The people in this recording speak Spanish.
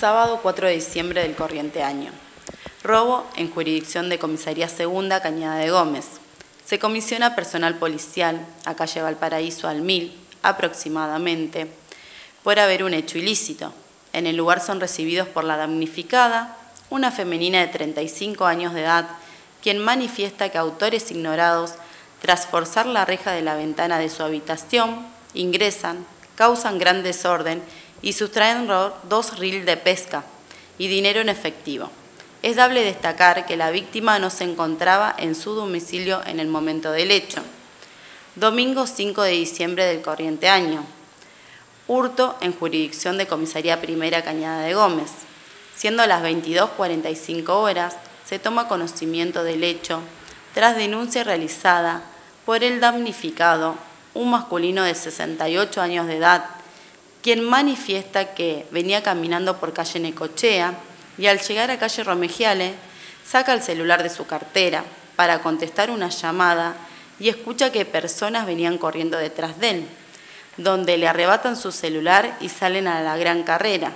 Sábado 4 de diciembre del corriente año. Robo en jurisdicción de Comisaría Segunda, Cañada de Gómez. Se comisiona personal policial a calle Valparaíso al Mil, aproximadamente, por haber un hecho ilícito. En el lugar son recibidos por la damnificada, una femenina de 35 años de edad, quien manifiesta que autores ignorados, tras forzar la reja de la ventana de su habitación, ingresan, causan gran desorden y sustraen dos ril de pesca y dinero en efectivo. Es dable destacar que la víctima no se encontraba en su domicilio en el momento del hecho. Domingo 5 de diciembre del corriente año. Hurto en jurisdicción de Comisaría Primera Cañada de Gómez. Siendo las 22.45 horas, se toma conocimiento del hecho tras denuncia realizada por el damnificado, un masculino de 68 años de edad, quien manifiesta que venía caminando por calle Necochea y al llegar a calle Romegiale saca el celular de su cartera para contestar una llamada y escucha que personas venían corriendo detrás de él, donde le arrebatan su celular y salen a la gran carrera.